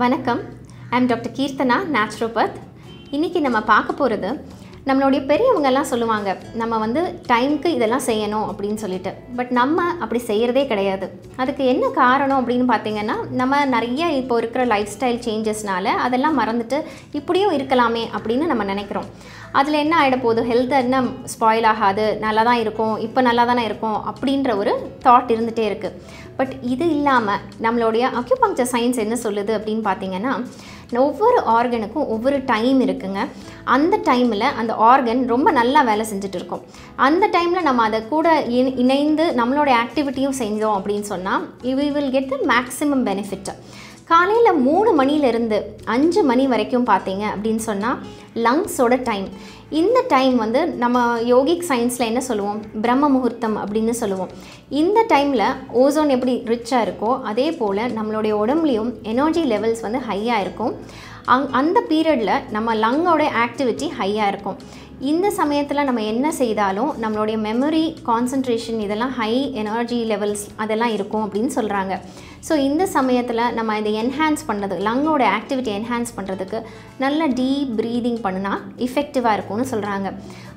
வணக்கம். I'm doctor Keerthana நேச்சுரோபத் இன்றைக்கி நம்ம பார்க்க போகிறது நம்மளுடைய பெரியவங்கெல்லாம் சொல்லுவாங்க நம்ம வந்து டைம்க்கு இதெல்லாம் செய்யணும் அப்படின்னு சொல்லிட்டு. பட் நம்ம அப்படி செய்கிறதே கிடையாது. அதுக்கு என்ன காரணம் அப்படின்னு பார்த்தீங்கன்னா நம்ம நிறைய இப்போ இருக்கிற லைஃப் ஸ்டைல் சேஞ்சஸ்னால அதெல்லாம் மறந்துட்டு இப்படியும் இருக்கலாமே அப்படின்னு நம்ம நினைக்கிறோம். அதில் என்ன ஆகிட போகுது? ஹெல்த் என்ன ஸ்பாயில் ஆகாது நல்லா தான் இருக்கும் இப்போ நல்லா தானே இருக்கும் அப்படின்ற ஒரு தாட் இருந்துகிட்டே இருக்குது பட் இது இல்லாமல் நம்மளுடைய அக்யூபங்க்சர் சயின்ஸ் என்ன சொல்லுது அப்படின்னு பார்த்தீங்கன்னா ஒவ்வொரு ஆர்கனுக்கும் ஒவ்வொரு டைம் இருக்குங்க. அந்த டைமில் அந்த ஆர்கன் ரொம்ப நல்லா வேலை செஞ்சுட்டு இருக்கும். அந்த டைமில் நம்ம அதை கூட இணை- இணைந்து நம்மளோட ஆக்டிவிட்டியும் செஞ்சோம் அப்படின்னு சொன்னால் we will get the maximum benefit காலையில் மூணு மணிலேருந்து அஞ்சு மணி வரைக்கும் பார்த்தீங்க அப்படின்னு சொன்னால் லங்ஸோட டைம் இந்த டைம் வந்து நம்ம யோகிக் சயின்ஸில் என்ன சொல்லுவோம்? பிரம்ம முகூர்த்தம் அப்படின்னு சொல்லுவோம். இந்த டைமில் ஓசோன் எப்படி ரிச்சாக இருக்கோ அதே போல் நம்மளுடைய உடம்புலையும் எனர்ஜி லெவல்ஸ் வந்து ஹையாக இருக்கும். அங் அந்த பீரியடில் நம்ம லங்கோட ஆக்டிவிட்டி ஹையாக இருக்கும். இந்த சமயத்தில் நம்ம என்ன செய்தாலும் நம்மளுடைய மெமரி கான்சன்ட்ரேஷன் இதெல்லாம் ஹை எனர்ஜி லெவல்ஸ் அதெல்லாம் இருக்கும் அப்படின்னு சொல்கிறாங்க ஸோ இந்த சமயத்தில் நம்ம இதை என்ஹான்ஸ் பண்ணுறது லங்கோட ஆக்டிவிட்டி என்ஹான்ஸ் பண்ணுறதுக்கு நல்ல டீப் ப்ரீதிங் பண்ணுனா இஃபெக்டிவாக இருக்கும்னு சொல்கிறாங்க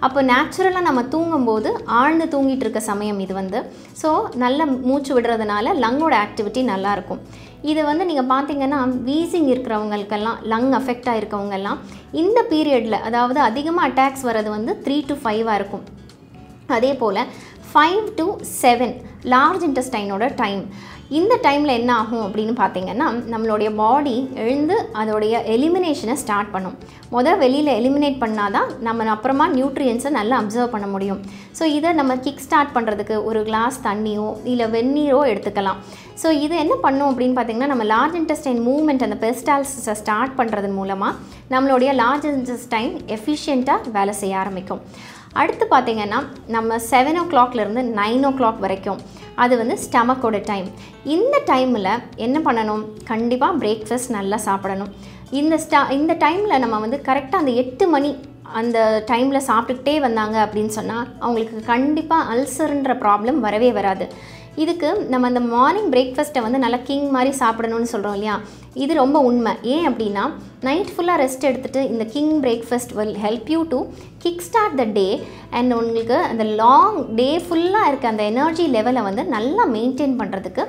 அப்போ நேச்சுரலாக நம்ம தூங்கும்போது ஆழ்ந்து தூங்கிட்டு இருக்க சமயம் இது வந்து. ஸோ நல்ல மூச்சு விடுறதுனால லங்கோட ஆக்டிவிட்டி நல்லாயிருக்கும் இது வந்து நீங்கள் பார்த்தீங்கன்னா வீசிங் இருக்கிறவங்களுக்கெல்லாம் லங் அஃபெக்ட் ஆகிருக்கவங்கெல்லாம் இந்த பீரியடில் அதாவது அதிகமாக அட்டாக்ஸ் வர்றது வந்து த்ரீ டு ஃபைவாக இருக்கும். அதே போல் ஃபைவ் டு செவன் லார்ஜ் இன்டெஸ்டைனோட டைம் இந்த டைமில் என்ன ஆகும் அப்படின்னு பார்த்தீங்கன்னா நம்மளுடைய பாடி எழுந்து அதோடைய எலிமினேஷனை ஸ்டார்ட் பண்ணும். முதல் வெளியில் எலிமினேட் பண்ணால் தான் நம்ம அப்புறமா நியூட்ரியன்ஸை நல்லா அப்சர்வ் பண்ண முடியும். ஸோ இதை நம்ம கிக் ஸ்டார்ட் பண்ணுறதுக்கு ஒரு கிளாஸ் தண்ணியோ இல்லை வெந்நீரோ எடுத்துக்கலாம். ஸோ இது என்ன பண்ணும் அப்படின்னு பார்த்தீங்கன்னா நம்ம லார்ஜ் இன்டெஸ்டைன் மூவ்மெண்ட் அந்த பெஸ்டால்ஸை ஸ்டார்ட் பண்ணுறது மூலமாக நம்மளுடைய லார்ஜ் இன்டெஸ்டைன் எஃபிஷியண்ட்டாக வேலை செய்ய ஆரம்பிக்கும். அடுத்து பார்த்தீங்கன்னா நம்ம செவன் ஓ கிளாக்லேருந்து நைன் ஓ கிளாக் வரைக்கும் அது வந்து ஸ்டமக்கோட டைம் இந்த டைமில் என்ன பண்ணணும்? கண்டிப்பாக பிரேக்ஃபாஸ்ட் நல்லா சாப்பிடணும். இந்த ஸ்டா இந்த டைமில் நம்ம வந்து கரெக்டாக அந்த எட்டு மணி அந்த டைமில் சாப்பிட்டுக்கிட்டே வந்தாங்க அப்படின்னு சொன்னால் அவங்களுக்கு கண்டிப்பாக அல்சருன்ற ப்ராப்ளம் வரவே வராது. இதுக்கு நம்ம அந்த மார்னிங் பிரேக்ஃபாஸ்ட்டை வந்து நல்லா கிங் மாதிரி சாப்பிடணும்னு சொல்கிறோம் இல்லையா? இது ரொம்ப உண்மை. ஏன் அப்படின்னா நைட் ஃபுல்லாக ரெஸ்ட் எடுத்துகிட்டு இந்த king breakfast will help you to kick start the day and உங்களுக்கு அந்த லாங் டே ஃபுல்லாக இருக்க அந்த எனர்ஜி லெவலை வந்து நல்லா மெயின்டைன் பண்ணுறதுக்கு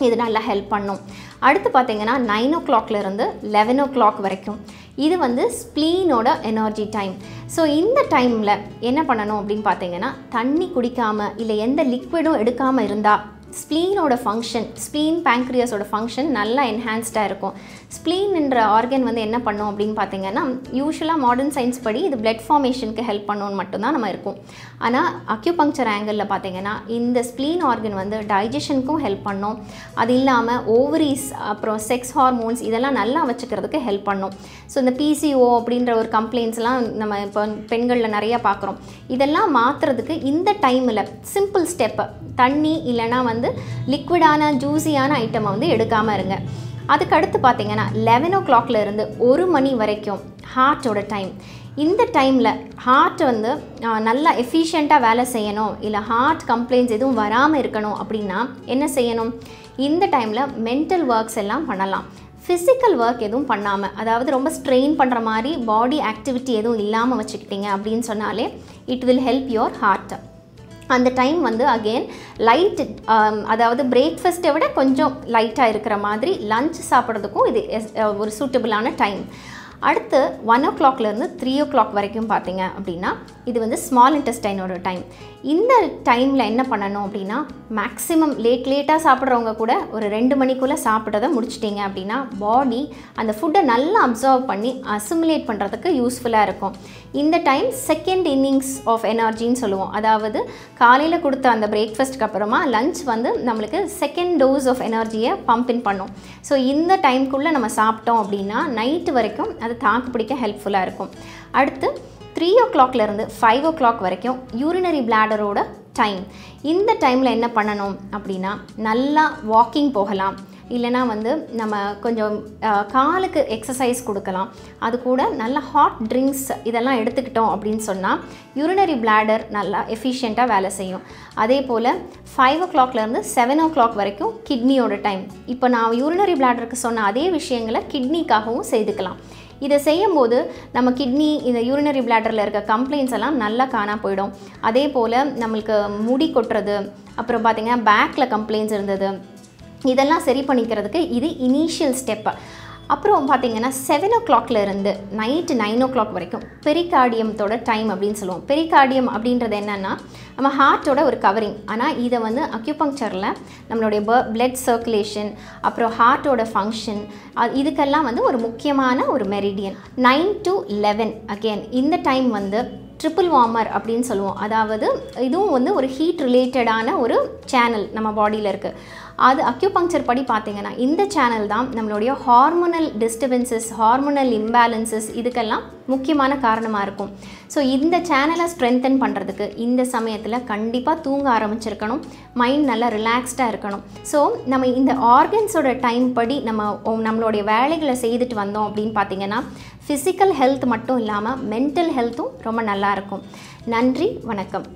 இது நல்லா ஹெல்ப் பண்ணும். அடுத்து பார்த்தீங்கன்னா நைன் ஓ இருந்து லெவன் ஓ கிளாக் வரைக்கும். இது வந்து ஸ்ப்ளீனோட எனர்ஜி டைம் ஸோ இந்த டைமில் என்ன பண்ணணும் அப்படின்னு பார்த்தீங்கன்னா தண்ணி குடிக்காமல் இல்லை எந்த லிக்விடும் எடுக்காமல் இருந்தால் ஸ்ப்ளீனோட ஃபங்க்ஷன் ஸ்ப்ளீன் பேங்க்ரியஸோட ஃபங்க்ஷன் நல்லா என்ஹான்ஸ்டாக இருக்கும். ஸ்ப்ளீன்ன்ற ஆர்கன் வந்து என்ன பண்ணும் அப்படின்னு பார்த்தீங்கன்னா யூஸ்வலாக மாடர்ன் சயின்ஸ் படி இது பிளட் ஃபார்மேஷனுக்கு ஹெல்ப் பண்ணணும்னு மட்டும்தான் நம்ம இருக்கும். ஆனால் அக்யூபங்க்சர் ஆங்கிளில் பார்த்தீங்கன்னா இந்த ஸ்ப்ளீன் ஆர்கன் வந்து டைஜஷனுக்கும் ஹெல்ப் பண்ணும். அது இல்லாமல் ஓவரிஸ் அப்புறம் செக்ஸ் ஹார்மோன்ஸ் இதெல்லாம் நல்லா வச்சுக்கிறதுக்கு ஹெல்ப் பண்ணும். ஸோ இந்த பிசிஓ அப்படின்ற ஒரு கம்ப்ளைண்ட்ஸ்லாம் நம்ம இப்போ பெண்களில் நிறையா பார்க்குறோம் இதெல்லாம் மாற்றுறதுக்கு இந்த டைமில் சிம்பிள் ஸ்டெப்பு தண்ணி இல்லைன்னா வந்து லிக்விடான ஜூஸியான ஐட்டமை வந்து எடுக்காமல் இருங்க. அதுக்கு அடுத்து பார்த்தீங்கன்னா லெவன் ஓ இருந்து ஒரு மணி வரைக்கும் ஹார்ட்டோட டைம் இந்த டைமில் ஹார்ட் வந்து நல்லா எஃபிஷியண்ட்டாக வேலை செய்யணும். இல்லை ஹார்ட் கம்ப்ளைண்ட்ஸ் எதுவும் வராமல் இருக்கணும் அப்படின்னா என்ன செய்யணும்? இந்த டைமில் மென்டல் ஒர்க்ஸ் எல்லாம் பண்ணலாம். ஃபிசிக்கல் ஒர்க் எதுவும் பண்ணாமல் அதாவது ரொம்ப ஸ்ட்ரெயின் பண்ணுற மாதிரி பாடி ஆக்டிவிட்டி எதுவும் இல்லாமல் வச்சுக்கிட்டீங்க அப்படின்னு சொன்னாலே it will help your heart அந்த டைம் வந்து அகெயின் லைட் um, அதாவது பிரேக்ஃபாஸ்ட்டை விட கொஞ்சம் லைட்டாக இருக்கிற மாதிரி லஞ்ச் சாப்பிட்றதுக்கும் இது எஸ்- uh, ஒரு சூட்டபிளான டைம் அடுத்து ஒன் ஓ கிளாக்லேருந்து த்ரீ ஓ கிளாக் வரைக்கும் பார்த்தீங்க அப்படின்னா இது வந்து ஸ்மால் இன்டெஸ்டைனோட டைம் இந்த டைமில் என்ன பண்ணணும் அப்படின்னா மேக்ஸிமம் லேட் லேட்டாக சாப்பிட்றவங்க கூட ஒரு ரெண்டு மணிக்குள்ளே சாப்பிட்றத முடிச்சிட்டிங்க அப்படின்னா பாடி அந்த ஃபுட்டை நல்லா அப்சர்வ் பண்ணி அசிமுலேட் பண்ணுறதுக்கு யூஸ்ஃபுல்லாக இருக்கும். இந்த டைம் செகண்ட் இன்னிங்ஸ் ஆஃப் எனர்ஜின்னு சொல்லுவோம். அதாவது காலையில் கொடுத்த அந்த பிரேக்ஃபாஸ்ட்க்கு அப்புறமா லஞ்ச் வந்து நம்மளுக்கு செகண்ட் டோஸ் ஆஃப் எனர்ஜியை பம்பின் பண்ணும். ஸோ இந்த டைம்குள்ளே நம்ம சாப்பிட்டோம் அப்படின்னா நைட்டு வரைக்கும் அது தாக்கு பிடிக்க ஹெல்ப்ஃபுல்லாக இருக்கும். அடுத்து த்ரீ ஓ இருந்து ஃபைவ் ஓ கிளாக் வரைக்கும் யூரினரி பிளாடரோட டைம் இந்த டைமில் என்ன பண்ணணும் அப்படின்னா நல்லா வாக்கிங் போகலாம். இல்லைனா வந்து நம்ம கொஞ்சம் காலுக்கு எக்ஸசைஸ் கொடுக்கலாம். அது கூட நல்ல ஹாட் ட்ரிங்க்ஸ் இதெல்லாம் எடுத்துக்கிட்டோம் அப்படின்னு சொன்னால் யூரினரி பிளாடர் நல்லா எஃபிஷியண்ட்டாக வேலை செய்யும். அதே போல் ஃபைவ் ஓ கிளாக்லேருந்து செவன் ஓ கிளாக் வரைக்கும் கிட்னியோட டைம் இப்போ நான் யூரினரி பிளாடருக்கு சொன்ன அதே விஷயங்களை கிட்னிக்காகவும் செய்துக்கலாம். இதை செய்யும்போது நம்ம கிட்னி இந்த யூரினரி பிளாடரில் இருக்க கம்ப்ளைண்ட்ஸ் எல்லாம் நல்லா காணா போயிடும். அதே போல் நம்மளுக்கு முடி கொட்டுறது அப்புறம் பார்த்திங்கன்னா பேக்கில் கம்ப்ளைண்ட்ஸ் இருந்தது. இதெல்லாம் சரி பண்ணிக்கிறதுக்கு இது இனிஷியல் ஸ்டெப்பு அப்புறம் பார்த்தீங்கன்னா செவன் ஓ கிளாக்ல இருந்து நைட்டு நைன் ஓ கிளாக் வரைக்கும் பெரிகார்டியமத்தோட டைம் அப்படின்னு சொல்லுவோம். பெரிகார்டியம் அப்படின்றது என்னென்னா நம்ம ஹார்ட்டோட ஒரு கவரிங் ஆனால் இதை வந்து அக்யூபங்க்சரில் நம்மளுடைய பிளட் சர்க்குலேஷன் அப்புறம் ஹார்ட்டோட ஃபங்க்ஷன் இதுக்கெல்லாம் வந்து ஒரு முக்கியமான ஒரு meridian nine to eleven again இந்த டைம் வந்து ட்ரிபிள் வார்மர் அப்படின்னு சொல்லுவோம். அதாவது இதுவும் வந்து ஒரு ஹீட் ரிலேட்டடான ஒரு சேனல் நம்ம பாடியில் இருக்குது அது அக்யூபங்க்சர் படி பார்த்தீங்கன்னா இந்த சேனல் தான் நம்மளுடைய ஹார்மோனல் டிஸ்டர்பன்சஸ் ஹார்மோனல் இம்பேலன்சஸ் இதுக்கெல்லாம் முக்கியமான காரணமாக இருக்கும். ஸோ இந்த சேனலை ஸ்ட்ரென்தன் பண்ணுறதுக்கு இந்த சமயத்தில் கண்டிப்பாக தூங்க ஆரம்பிச்சிருக்கணும். மைண்ட் நல்லா ரிலாக்ஸ்டாக இருக்கணும். ஸோ நம்ம இந்த ஆர்கன்ஸோட டைம் படி நம்ம நம்மளுடைய வேலைகளை செய்துட்டு வந்தோம் அப்படின்னு பார்த்தீங்கன்னா ஃபிசிக்கல் ஹெல்த் மட்டும் இல்லாமல் மென்டல் ஹெல்த்தும் ரொம்ப நல்லா இருக்கும். நன்றி வணக்கம்.